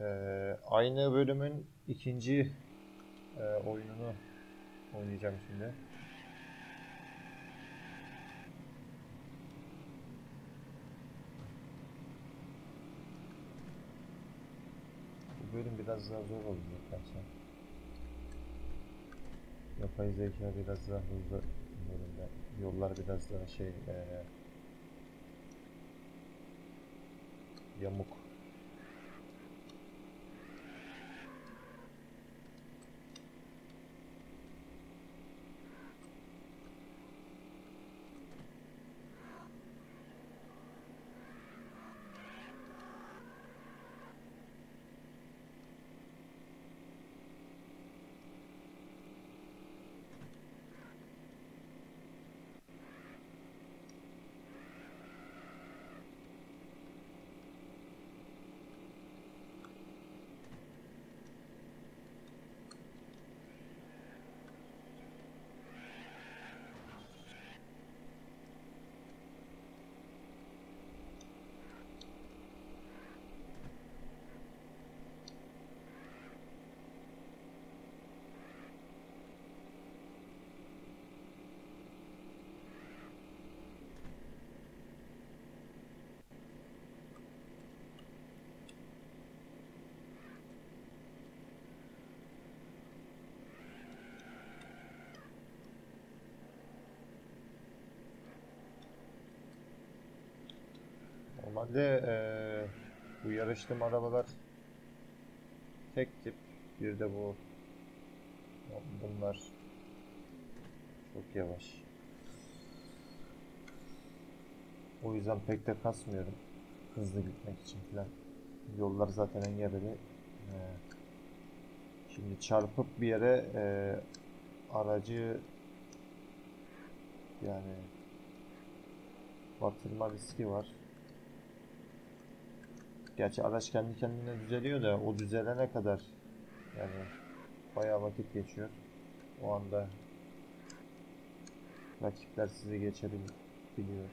Ee, aynı bölümün ikinci e, oyununu oynayacağım şimdi. Bu bölüm biraz daha zor olacak bence. Yapay zeka biraz daha hızlı bölümde. Yollar biraz daha şey e, yamuk. Normalde eee, bu yarıştığım arabalar tek tip. Bir de bu bunlar çok yavaş. O yüzden pek de kasmıyorum. Hızlı gitmek için falan. Yollar zaten engebeli. Eee, Şimdi çarpıp bir yere eee, aracı yani batırma riski var. Gerçi araç kendi kendine düzeliyor da o düzelene kadar yani bayağı vakit geçiyor. O anda rakipler sizi geçebiliyor.